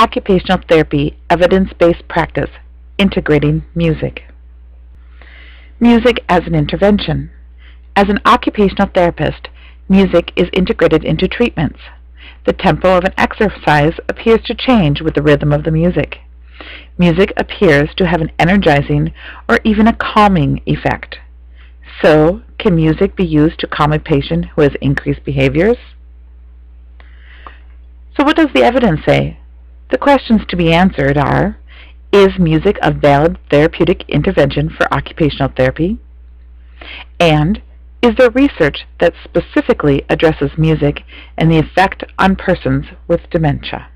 occupational therapy evidence-based practice integrating music. Music as an intervention. As an occupational therapist, music is integrated into treatments. The tempo of an exercise appears to change with the rhythm of the music. Music appears to have an energizing or even a calming effect. So, can music be used to calm a patient who has increased behaviors? So what does the evidence say? The questions to be answered are, is music a valid therapeutic intervention for occupational therapy? And is there research that specifically addresses music and the effect on persons with dementia?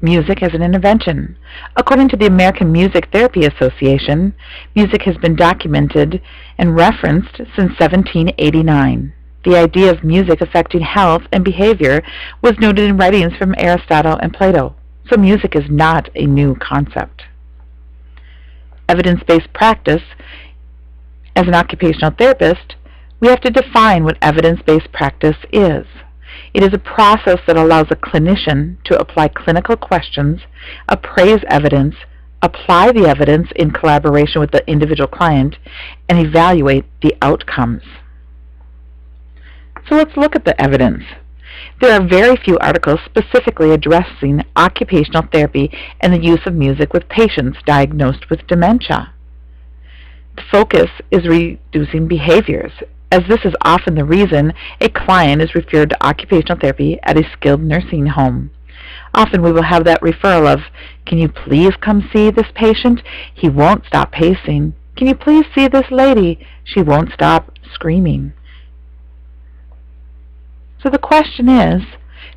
Music as an intervention. According to the American Music Therapy Association, music has been documented and referenced since 1789. The idea of music affecting health and behavior was noted in writings from Aristotle and Plato, so music is not a new concept. Evidence-based practice. As an occupational therapist, we have to define what evidence-based practice is. It is a process that allows a clinician to apply clinical questions, appraise evidence, apply the evidence in collaboration with the individual client, and evaluate the outcomes. So let's look at the evidence. There are very few articles specifically addressing occupational therapy and the use of music with patients diagnosed with dementia. The focus is reducing behaviors as this is often the reason a client is referred to occupational therapy at a skilled nursing home. Often we will have that referral of, can you please come see this patient? He won't stop pacing. Can you please see this lady? She won't stop screaming. So the question is,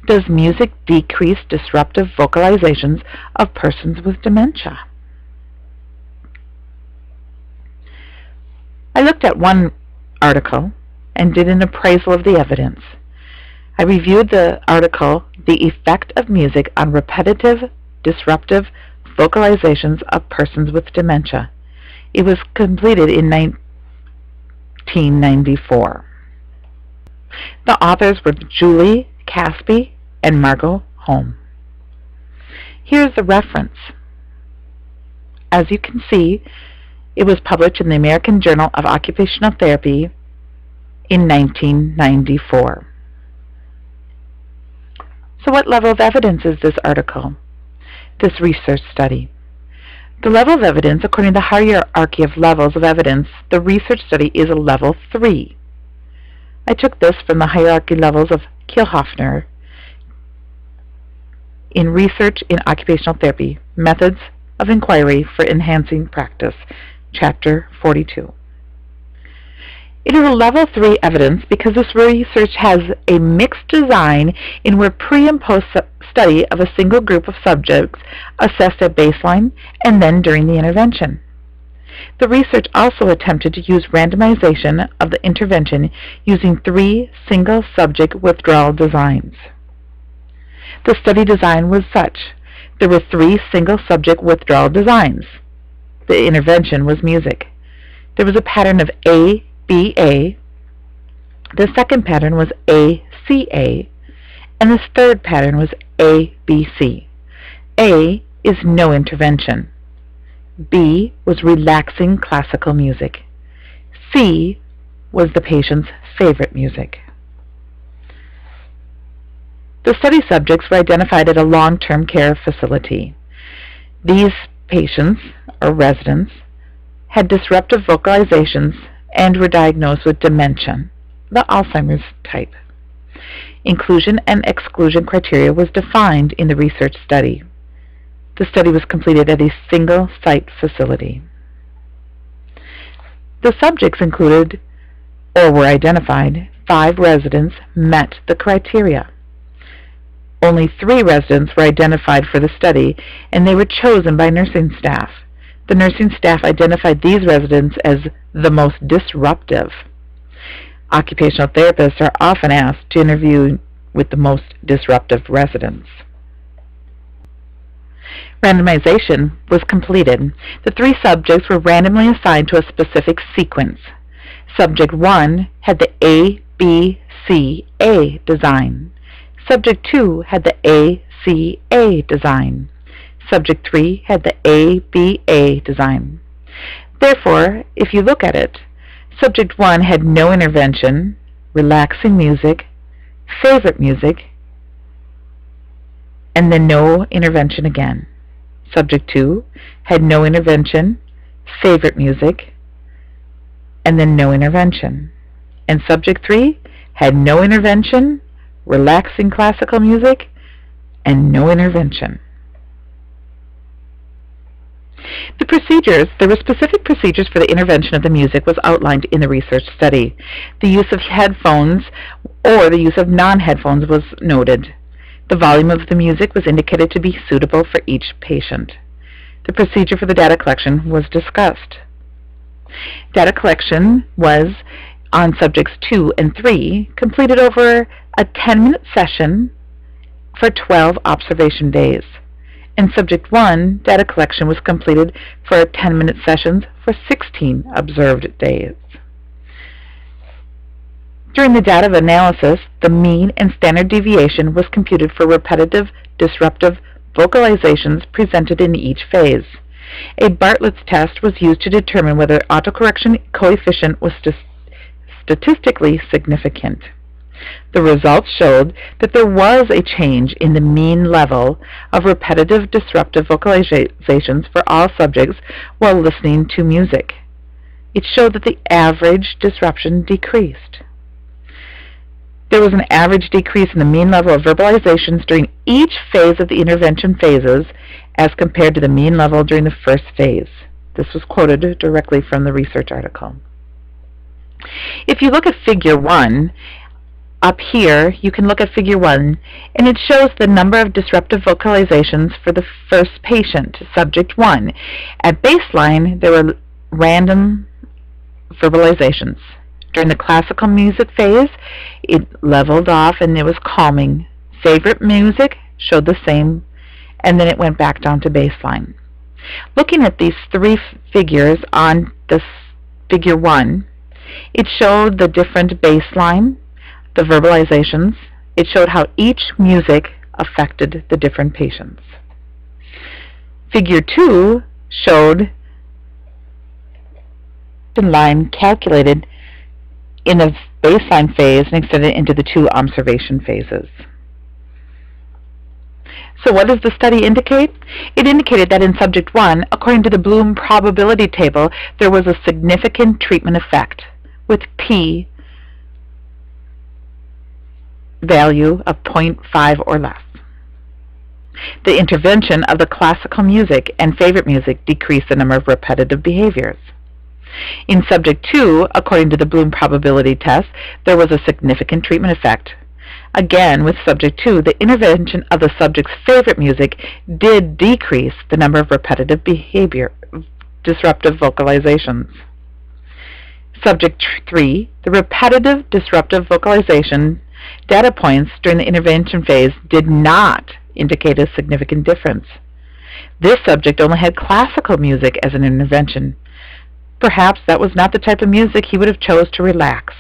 does music decrease disruptive vocalizations of persons with dementia? I looked at one article and did an appraisal of the evidence. I reviewed the article, The Effect of Music on Repetitive, Disruptive Vocalizations of Persons with Dementia. It was completed in 1994. The authors were Julie Casby and Margot Holm. Here's the reference. As you can see, it was published in the American Journal of Occupational Therapy in 1994. So what level of evidence is this article, this research study? The level of evidence, according to the hierarchy of levels of evidence, the research study is a level 3. I took this from the hierarchy levels of Kielhofner in Research in Occupational Therapy, Methods of Inquiry for Enhancing Practice, Chapter 42. It is a level 3 evidence because this research has a mixed design in where pre and post study of a single group of subjects assessed at baseline and then during the intervention. The research also attempted to use randomization of the intervention using three single subject withdrawal designs. The study design was such. There were three single subject withdrawal designs. The intervention was music. There was a pattern of A, B, A. The second pattern was A, C, A. And the third pattern was A, B, C. A is no intervention. B was relaxing classical music. C was the patient's favorite music. The study subjects were identified at a long-term care facility. These patients, or residents, had disruptive vocalizations and were diagnosed with dementia, the Alzheimer's type. Inclusion and exclusion criteria was defined in the research study. The study was completed at a single site facility. The subjects included, or were identified, five residents met the criteria. Only three residents were identified for the study, and they were chosen by nursing staff. The nursing staff identified these residents as the most disruptive. Occupational therapists are often asked to interview with the most disruptive residents. Randomization was completed. The three subjects were randomly assigned to a specific sequence. Subject 1 had the A, B, C, A design. Subject 2 had the ACA design. Subject 3 had the ABA design. Therefore, if you look at it, Subject 1 had no intervention, relaxing music, favorite music, and then no intervention again. Subject 2 had no intervention, favorite music, and then no intervention. And Subject 3 had no intervention, relaxing classical music, and no intervention. The procedures, there were specific procedures for the intervention of the music was outlined in the research study. The use of headphones or the use of non-headphones was noted. The volume of the music was indicated to be suitable for each patient. The procedure for the data collection was discussed. Data collection was on subjects 2 and 3 completed over a 10-minute session for 12 observation days. In Subject 1, data collection was completed for 10-minute sessions for 16 observed days. During the data analysis, the mean and standard deviation was computed for repetitive, disruptive vocalizations presented in each phase. A Bartlett's test was used to determine whether autocorrelation coefficient was st statistically significant. The results showed that there was a change in the mean level of repetitive disruptive vocalizations for all subjects while listening to music. It showed that the average disruption decreased. There was an average decrease in the mean level of verbalizations during each phase of the intervention phases as compared to the mean level during the first phase. This was quoted directly from the research article. If you look at figure 1, up here, you can look at figure 1, and it shows the number of disruptive vocalizations for the first patient, subject 1. At baseline, there were random verbalizations. During the classical music phase, it leveled off and it was calming. Favorite music showed the same, and then it went back down to baseline. Looking at these three figures on this figure 1, it showed the different baseline, the verbalizations. It showed how each music affected the different patients. Figure 2 showed the line calculated in the baseline phase and extended into the two observation phases. So what does the study indicate? It indicated that in subject 1, according to the Bloom probability table, there was a significant treatment effect with P value of 0.5 or less. The intervention of the classical music and favorite music decreased the number of repetitive behaviors. In subject 2, according to the Bloom probability test, there was a significant treatment effect. Again, with subject 2, the intervention of the subject's favorite music did decrease the number of repetitive behavior disruptive vocalizations. Subject 3, the repetitive disruptive vocalization data points during the intervention phase did not indicate a significant difference. This subject only had classical music as an intervention. Perhaps that was not the type of music he would have chose to relax.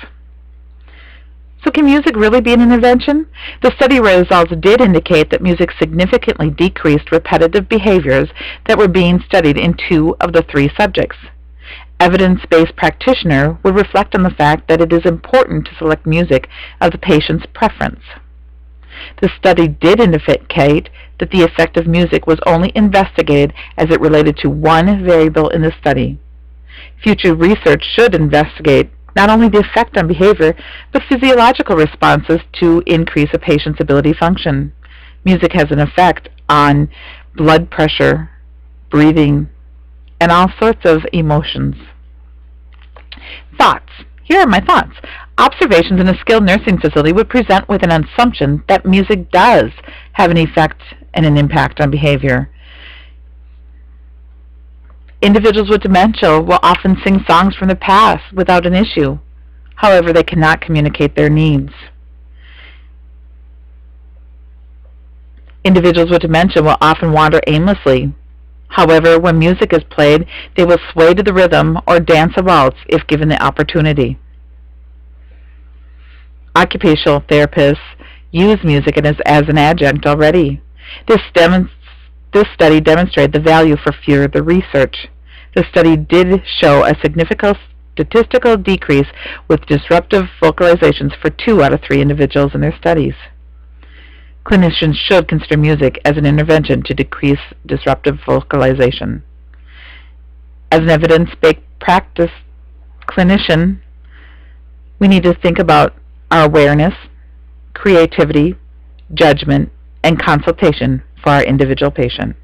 So can music really be an intervention? The study results did indicate that music significantly decreased repetitive behaviors that were being studied in two of the three subjects. Evidence-based practitioner would reflect on the fact that it is important to select music of the patient's preference. The study did indicate that the effect of music was only investigated as it related to one variable in the study. Future research should investigate not only the effect on behavior, but physiological responses to increase a patient's ability function. Music has an effect on blood pressure, breathing, and all sorts of emotions. Thoughts. Here are my thoughts. Observations in a skilled nursing facility would present with an assumption that music does have an effect and an impact on behavior. Individuals with dementia will often sing songs from the past without an issue. However, they cannot communicate their needs. Individuals with dementia will often wander aimlessly. However, when music is played, they will sway to the rhythm or dance a waltz if given the opportunity. Occupational therapists use music as, as an adjunct already. This, this study demonstrated the value for further research. The study did show a significant statistical decrease with disruptive vocalizations for two out of three individuals in their studies. Clinicians should consider music as an intervention to decrease disruptive vocalization. As an evidence-based practice clinician, we need to think about our awareness, creativity, judgment, and consultation for our individual patient.